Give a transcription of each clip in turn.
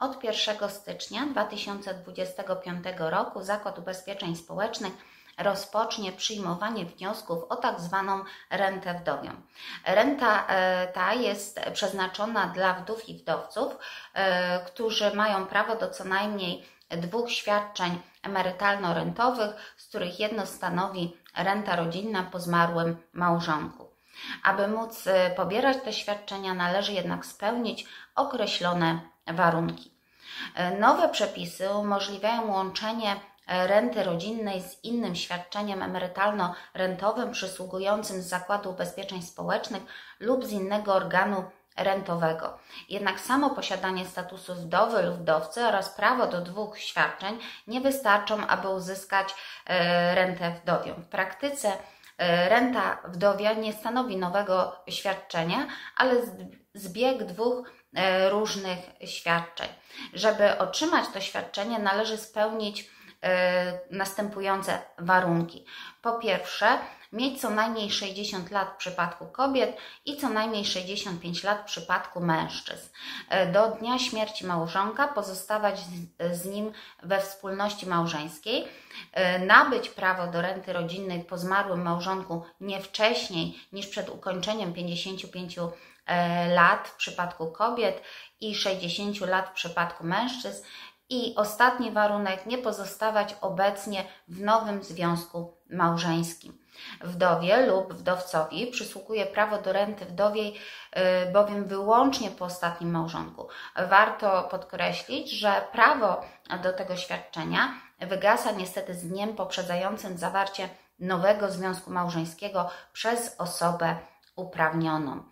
Od 1 stycznia 2025 roku Zakład Ubezpieczeń Społecznych rozpocznie przyjmowanie wniosków o tak zwaną rentę wdowią. Renta e, ta jest przeznaczona dla wdów i wdowców, e, którzy mają prawo do co najmniej dwóch świadczeń emerytalno-rentowych, z których jedno stanowi renta rodzinna po zmarłym małżonku. Aby móc e, pobierać te świadczenia, należy jednak spełnić określone warunki. Nowe przepisy umożliwiają łączenie renty rodzinnej z innym świadczeniem emerytalno-rentowym przysługującym z Zakładu Ubezpieczeń Społecznych lub z innego organu rentowego. Jednak samo posiadanie statusu wdowy lub wdowcy oraz prawo do dwóch świadczeń nie wystarczą, aby uzyskać e, rentę wdowią. W praktyce e, renta wdowia nie stanowi nowego świadczenia, ale zbieg dwóch e, różnych świadczeń. Żeby otrzymać to świadczenie, należy spełnić E, następujące warunki. Po pierwsze, mieć co najmniej 60 lat w przypadku kobiet i co najmniej 65 lat w przypadku mężczyzn. E, do dnia śmierci małżonka pozostawać z, nim we wspólności małżeńskiej, e, nabyć prawo do renty rodzinnej po zmarłym małżonku nie wcześniej niż przed ukończeniem 55 lat w przypadku kobiet i 60 lat w przypadku mężczyzn i ostatni warunek, nie pozostawać obecnie w nowym związku małżeńskim. Wdowie lub wdowcowi przysługuje prawo do renty wdowiej, y, bowiem wyłącznie po ostatnim małżonku. Warto podkreślić, że prawo do tego świadczenia wygasa niestety z dniem poprzedzającym zawarcie nowego związku małżeńskiego przez osobę uprawnioną.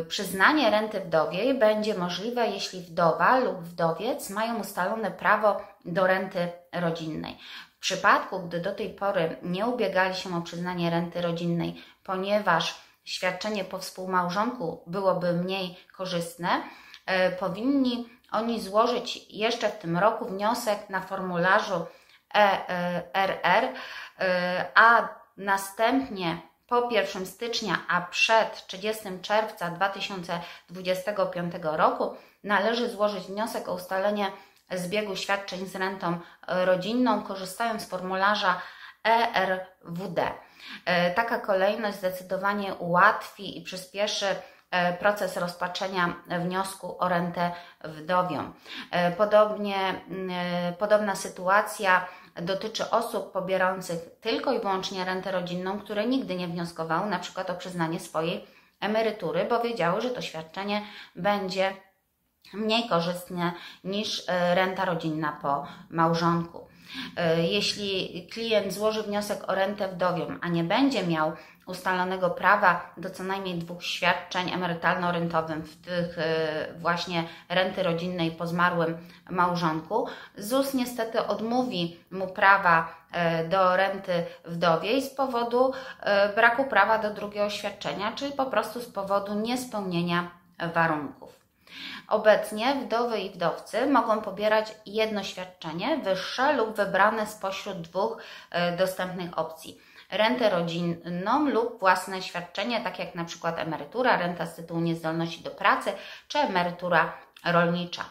Y, przyznanie renty wdowiej będzie możliwe, jeśli wdowa lub wdowiec mają ustalone prawo do renty rodzinnej. W przypadku, gdy do tej pory nie ubiegali się o przyznanie renty rodzinnej, ponieważ świadczenie po współmałżonku byłoby mniej korzystne, y, powinni oni złożyć jeszcze w tym roku wniosek na formularzu ERR, y, a następnie po 1 stycznia, a przed 30 czerwca 2025 roku należy złożyć wniosek o ustalenie zbiegu świadczeń z rentą rodzinną, korzystając z formularza ERWD. E, taka kolejność zdecydowanie ułatwi i przyspieszy e, proces rozpatrzenia wniosku o rentę wdowią. E, podobnie, podobna sytuacja dotyczy osób pobierających tylko i wyłącznie rentę rodzinną, które nigdy nie wnioskowały na przykład o przyznanie swojej emerytury, bo wiedziały, że to świadczenie będzie mniej korzystne niż e, renta rodzinna po małżonku. E, jeśli klient złoży wniosek o rentę wdowią, a nie będzie miał ustalonego prawa do co najmniej dwóch świadczeń emerytalno-rentowym, w tych e, właśnie renty rodzinnej po zmarłym małżonku, ZUS niestety odmówi mu prawa e, do renty wdowiej z powodu braku prawa do drugiego świadczenia, czyli po prostu z powodu niespełnienia warunków. Obecnie wdowy i wdowcy mogą pobierać jedno świadczenie wyższe lub wybrane spośród dwóch dostępnych opcji rentę rodzinną lub własne świadczenie, tak jak na przykład emerytura, renta z tytułu niezdolności do pracy czy emerytura rolnicza.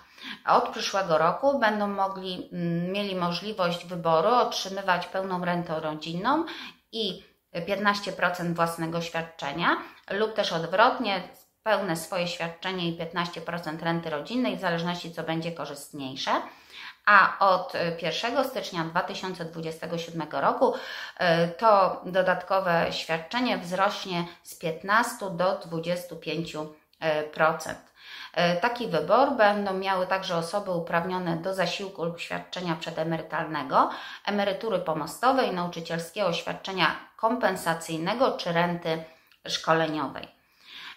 Od przyszłego roku będą mogli, mm, mieli możliwość wyboru otrzymywać pełną rentę rodzinną i 15% własnego świadczenia lub też odwrotnie, pełne swoje świadczenie i 15% renty rodzinnej, w zależności co będzie korzystniejsze a od 1 stycznia 2027 roku e, to dodatkowe świadczenie wzrośnie z 15 do 25%. E, taki wybór będą miały także osoby uprawnione do zasiłku lub świadczenia przedemerytalnego, emerytury pomostowej, nauczycielskiego świadczenia kompensacyjnego czy renty szkoleniowej.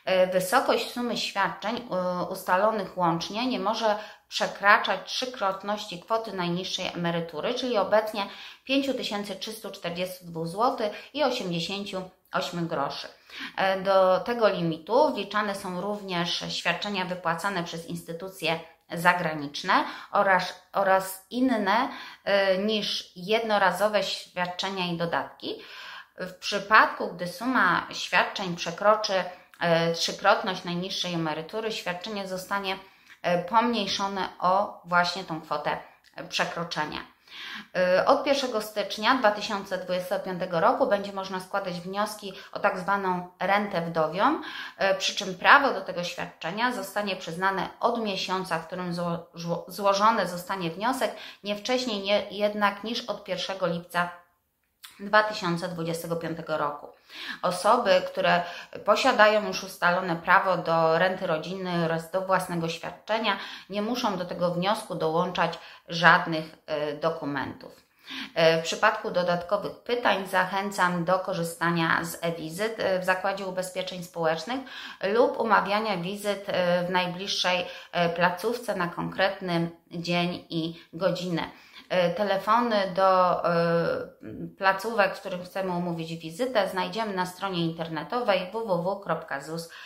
E, wysokość sumy świadczeń ustalonych łącznie nie może przekraczać trzykrotności kwoty najniższej emerytury, czyli obecnie 5342 zł i 88 groszy. E, do tego limitu wliczane są również świadczenia wypłacane przez instytucje zagraniczne oraz, oraz inne y, niż jednorazowe świadczenia i dodatki. W przypadku, gdy suma świadczeń przekroczy trzykrotność najniższej emerytury, świadczenie zostanie pomniejszone o właśnie tą kwotę przekroczenia. Od 1 stycznia 2025 roku będzie można składać wnioski o tak zwaną rentę wdowią, przy czym prawo do tego świadczenia zostanie przyznane od miesiąca, w którym złożony zostanie wniosek, nie wcześniej nie, jednak niż od 1 lipca 2025 roku. Osoby, które posiadają już ustalone prawo do renty rodzinnej oraz do własnego świadczenia, nie muszą do tego wniosku dołączać żadnych e, dokumentów. E, w przypadku dodatkowych pytań zachęcam do korzystania z e-wizyt e, w Zakładzie Ubezpieczeń Społecznych lub umawiania wizyt w najbliższej placówce na konkretny dzień i godzinę. E, telefony do e, placówek, w których chcemy umówić wizytę, znajdziemy na stronie internetowej www.zus.pl.